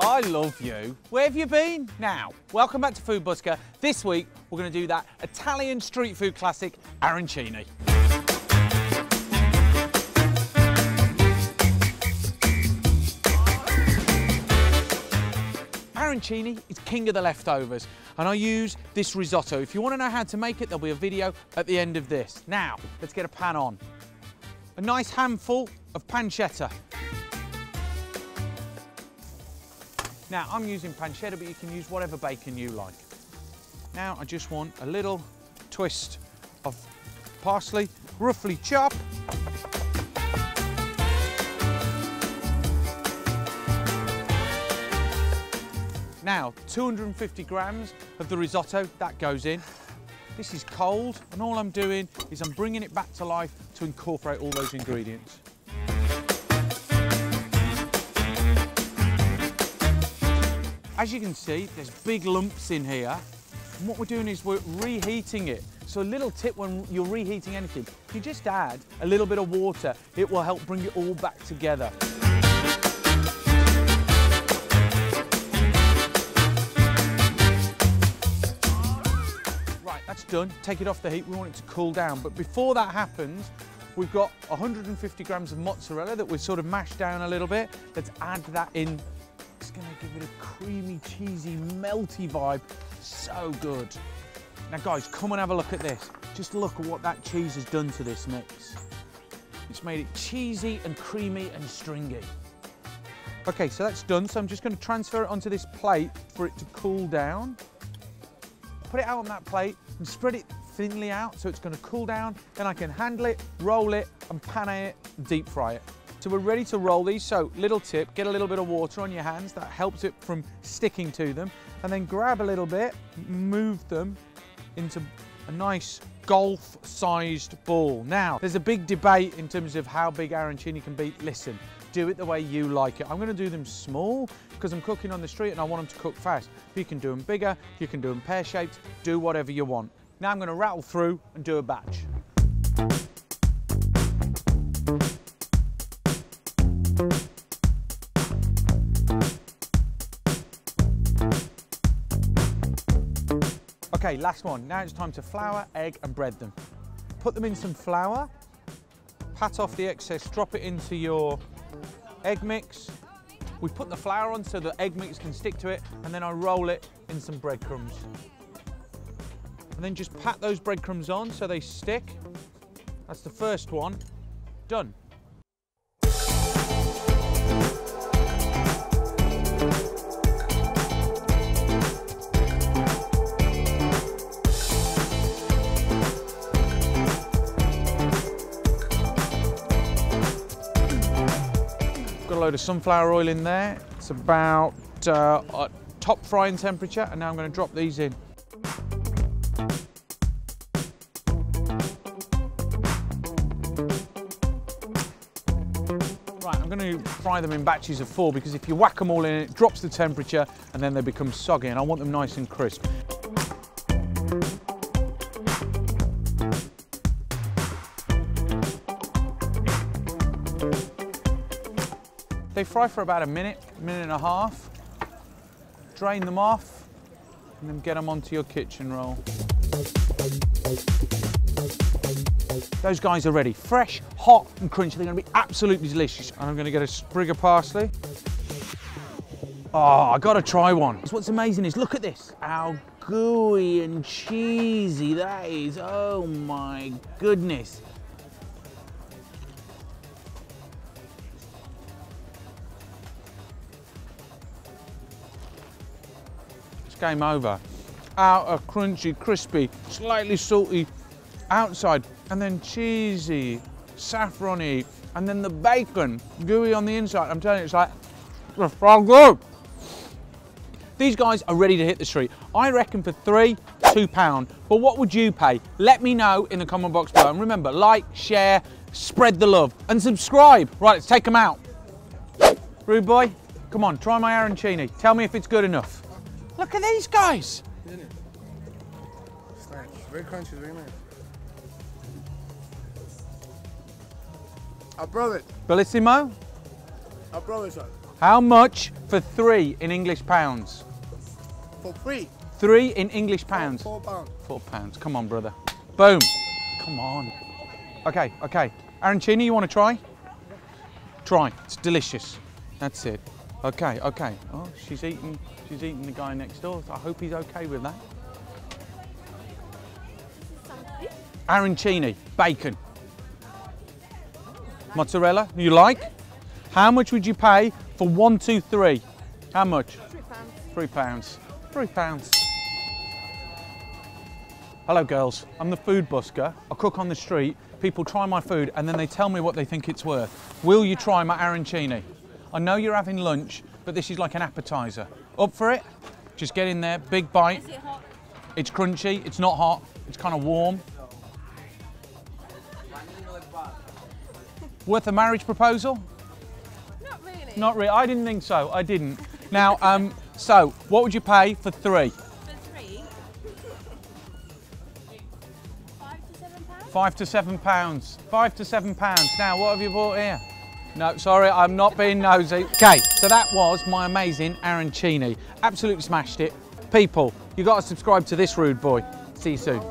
I love you. Where have you been? Now, welcome back to Food Busker. This week, we're going to do that Italian street food classic, arancini. Arancini is king of the leftovers, and I use this risotto. If you want to know how to make it, there'll be a video at the end of this. Now, let's get a pan on. A nice handful of pancetta. Now, I'm using pancetta, but you can use whatever bacon you like. Now, I just want a little twist of parsley, roughly chopped. Now, 250 grams of the risotto, that goes in. This is cold, and all I'm doing is I'm bringing it back to life to incorporate all those ingredients. As you can see, there's big lumps in here. And what we're doing is we're reheating it. So a little tip when you're reheating anything, if you just add a little bit of water, it will help bring it all back together. Right, that's done. Take it off the heat. We want it to cool down. But before that happens, we've got 150 grams of mozzarella that we've sort of mashed down a little bit. Let's add that in gonna give it a creamy, cheesy, melty vibe. So good. Now guys, come and have a look at this. Just look at what that cheese has done to this mix. It's made it cheesy and creamy and stringy. Okay, so that's done. So I'm just gonna transfer it onto this plate for it to cool down. Put it out on that plate and spread it thinly out so it's gonna cool down. Then I can handle it, roll it, and pan it, deep fry it. So we're ready to roll these. So little tip, get a little bit of water on your hands. That helps it from sticking to them. And then grab a little bit, move them into a nice golf-sized ball. Now, there's a big debate in terms of how big arancini can be. Listen, do it the way you like it. I'm gonna do them small because I'm cooking on the street and I want them to cook fast. You can do them bigger, you can do them pear-shaped, do whatever you want. Now I'm gonna rattle through and do a batch. Okay, last one. Now it's time to flour, egg and bread them. Put them in some flour, pat off the excess, drop it into your egg mix. We put the flour on so the egg mix can stick to it and then I roll it in some breadcrumbs. And then just pat those breadcrumbs on so they stick. That's the first one. Done. Load of sunflower oil in there. It's about uh, top frying temperature and now I'm going to drop these in. Right, I'm going to fry them in batches of four because if you whack them all in, it drops the temperature and then they become soggy and I want them nice and crisp. They fry for about a minute, minute and a half. Drain them off and then get them onto your kitchen roll. Those guys are ready. Fresh, hot and crunchy. They're gonna be absolutely delicious. And I'm gonna get a sprig of parsley. Oh, I gotta try one. What's amazing is, look at this. How gooey and cheesy that is. Oh my goodness. Game over. Outer crunchy, crispy, slightly salty outside, and then cheesy, saffrony, and then the bacon gooey on the inside. I'm telling you, it's like, it's so good. These guys are ready to hit the street. I reckon for three, two pound. But what would you pay? Let me know in the comment box below. And remember, like, share, spread the love, and subscribe. Right, let's take them out. Rude boy, come on, try my arancini. Tell me if it's good enough. Look at these guys. Isn't it? It's nice. Very crunchy, very nice. I brought it. Bellissimo. I brought it, son. How much for three in English pounds? For three? Three in English pounds. Four pounds. Four pounds. Come on, brother. Boom. Come on. Okay, okay. Arancini, you want to try? Try. It's delicious. That's it. Okay, okay. Oh, she's eating. She's eating the guy next door. I hope he's okay with that. Arancini, bacon. Mozzarella, you like? How much would you pay for one, two, three? How much? Three pounds. Three pounds. Three pounds. Hello, girls. I'm the food busker. I cook on the street. People try my food and then they tell me what they think it's worth. Will you try my arancini? I know you're having lunch, but this is like an appetizer. Up for it? Just get in there, big bite. Is it hot? It's crunchy, it's not hot, it's kind of warm. Worth a marriage proposal? Not really. Not really. I didn't think so. I didn't. Now, um, so what would you pay for three? For three. Five to seven pounds? Five to seven pounds. Five to seven pounds. Now, what have you bought here? No, sorry, I'm not being nosy. Okay, so that was my amazing arancini. Absolutely smashed it. People, you got to subscribe to this rude boy. See you soon.